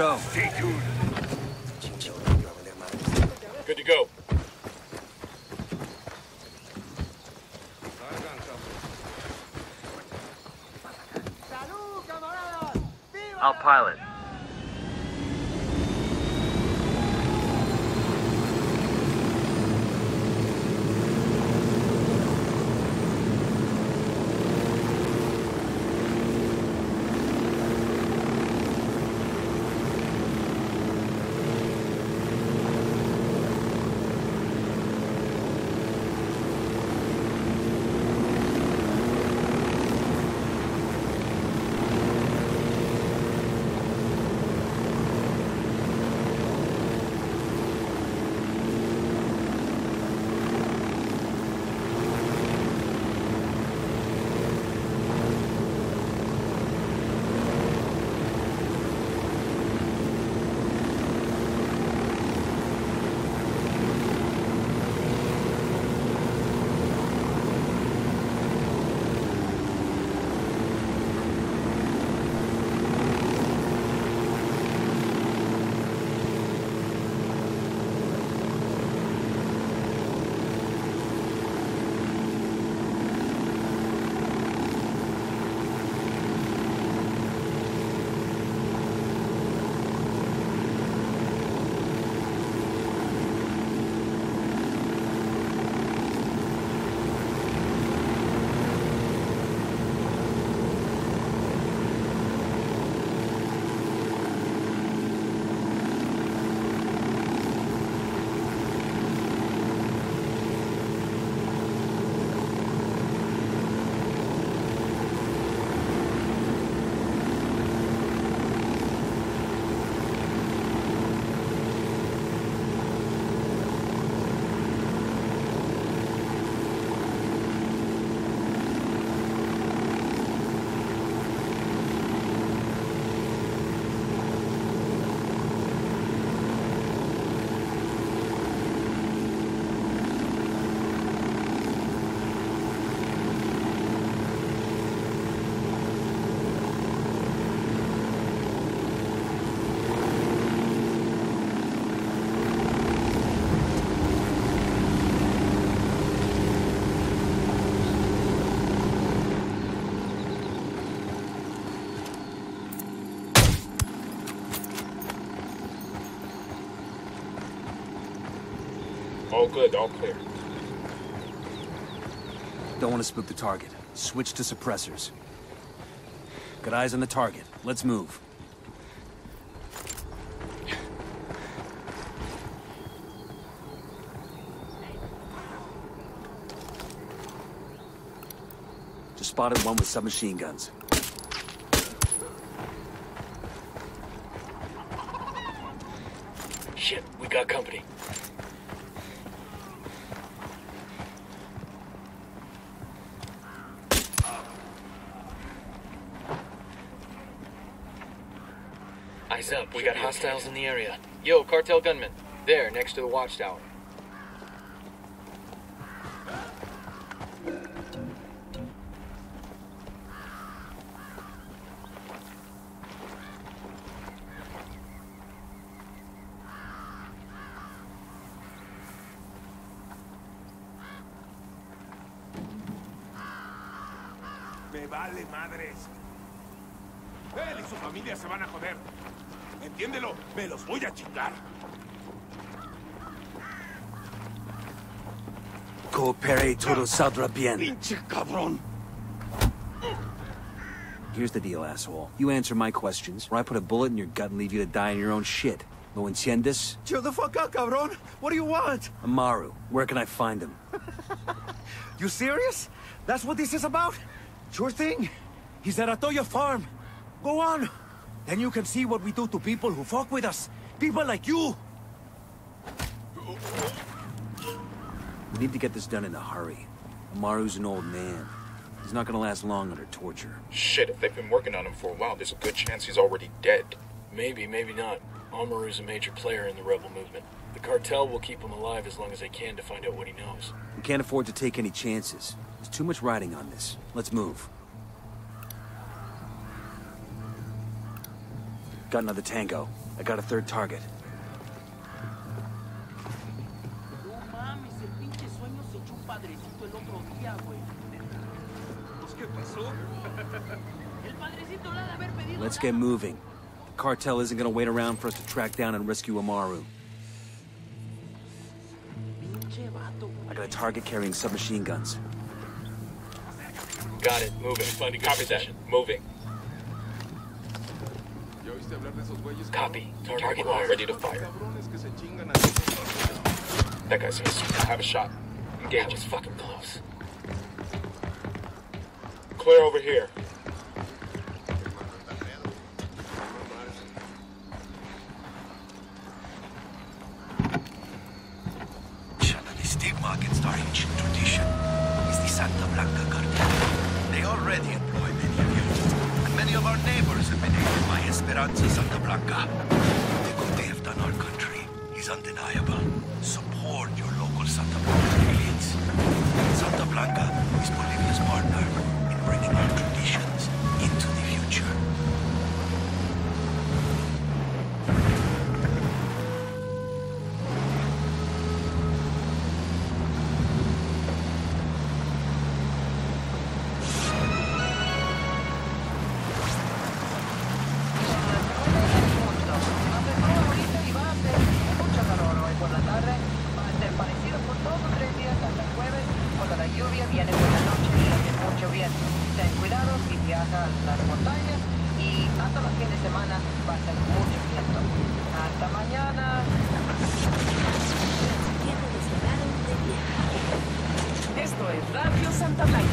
Let's go. Stay tuned. Good to go. I'll pilot. All good, all clear. Don't want to spook the target. Switch to suppressors. Got eyes on the target. Let's move. Just spotted one with submachine guns. Shit, we got company. Eyes up, we got hostiles in the area. Yo, cartel gunman. There, next to the watchtower. Me vale madres. Él y su familia se van a joder. Entiéndelo, me los voy a chingar. Coopere todo saldrá bien. Pinche cabrón. Here's the deal, asshole. You answer my questions, or I put a bullet in your gut and leave you to die in your own shit. ¿Lo entiendes? Chill the fuck out, cabrón. What do you want? Amaru, where can I find him? You serious? That's what this is about? Sure thing. He's at Atoya Farm. Go on. Then you can see what we do to people who fuck with us. People like you. We need to get this done in a hurry. Amaru's an old man. He's not gonna last long under torture. Shit, if they've been working on him for a while, there's a good chance he's already dead. Maybe, maybe not. Amaru's a major player in the rebel movement. The cartel will keep him alive as long as they can to find out what he knows. We can't afford to take any chances. There's too much riding on this. Let's move. Got another tango. I got a third target. No mames, el pinche sueño se echó un padrecito el otro día, güey. Pues, ¿Qué pasó? El padrecito le ha de haber pedido Let's get moving. The cartel isn't gonna wait around for us to track down and rescue Amaru. Pinche vato, güey. I got a target carrying submachine guns. Got it. Moving. Find good Copy that. position. Moving. Copy. Target Target Ready to fire. Cabrones que se chingan a That guy's hit. Have a shot. That Engage. was fucking close. Clear over here. The stigma against our ancient tradition is the Santa Blanca cartel. They already employ many of you, and many of our neighbors have been aided by Esperanza Santa Blanca. The good they have done our country is undeniable. Support your local Santa Blanca affiliates. Santa Blanca is Bolivia's partner in bringing our traditions punto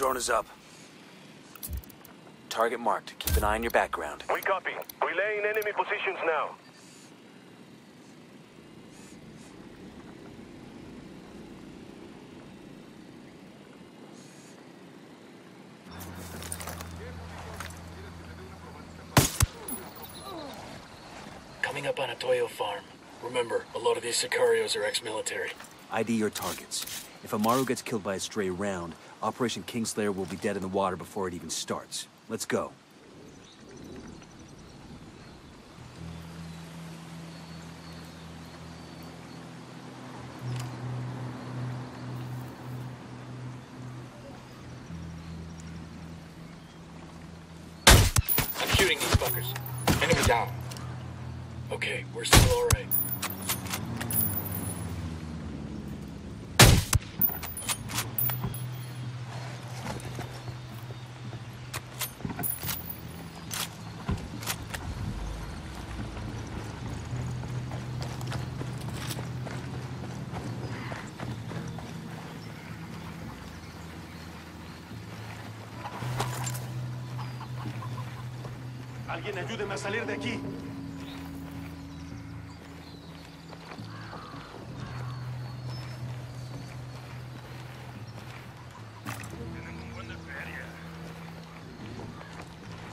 drone is up. Target marked. Keep an eye on your background. We copy. Relaying enemy positions now. Coming up on a Toyo farm. Remember, a lot of these Sicarios are ex-military. ID your targets. If Amaru gets killed by a stray round, Operation Kingslayer will be dead in the water before it even starts. Let's go. I'm shooting these fuckers. Enemy down. Okay, we're still alright. Alguien ayúdeme a salir de aquí.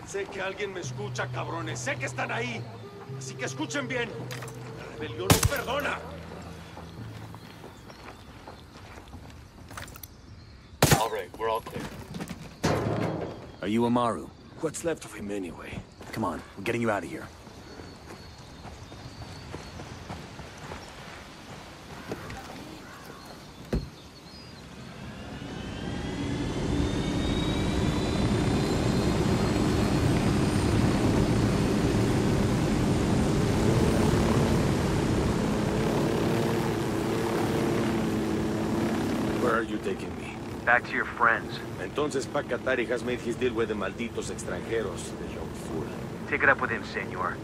Sé que alguien me escucha, cabrones. Sé que están ahí. Así que escuchen bien. La rebelión no perdona. Alright, we're all clear. Are you Amaru? What's left of him anyway? Come on, we're getting you out of here. Where are you taking me? Back to your friends. Entonces Pac Katari has made his deal with the malditos extranjeros, the young fool. Take it up with him, senor.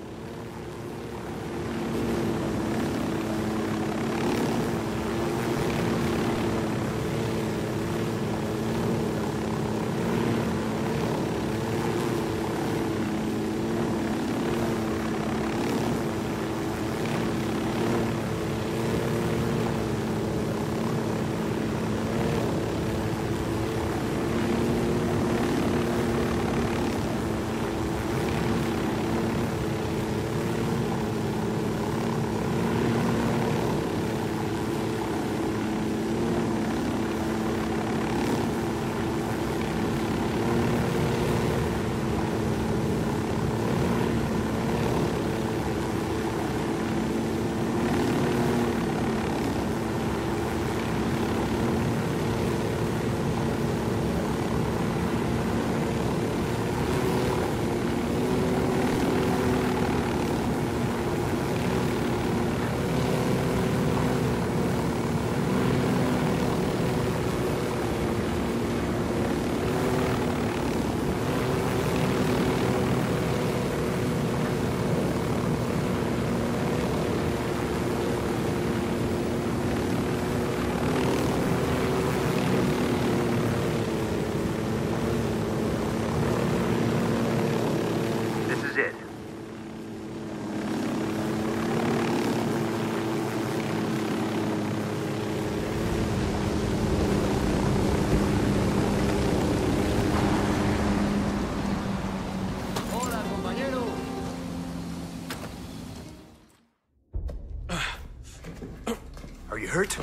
Hurt?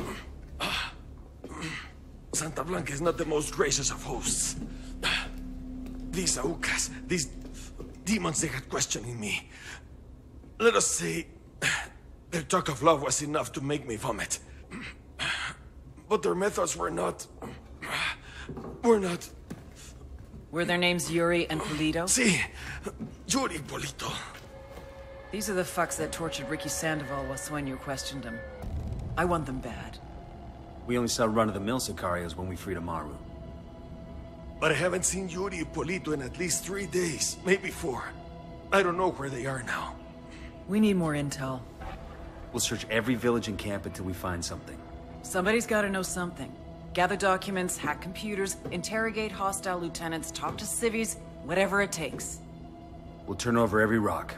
Ah. Santa Blanca is not the most gracious of hosts. These Aucas, these demons they had questioning me. Let us say, their talk of love was enough to make me vomit. But their methods were not... were not... Were their names Yuri and Polito? Si, Yuri Polito. These are the fucks that tortured Ricky Sandoval while Sueño questioned him. I want them bad. We only saw run-of-the-mill Sicarios when we freed Amaru. But I haven't seen Yuri and Polito in at least three days, maybe four. I don't know where they are now. We need more intel. We'll search every village and camp until we find something. Somebody's gotta know something. Gather documents, hack computers, interrogate hostile lieutenants, talk to civvies, whatever it takes. We'll turn over every rock.